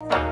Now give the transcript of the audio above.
Bye.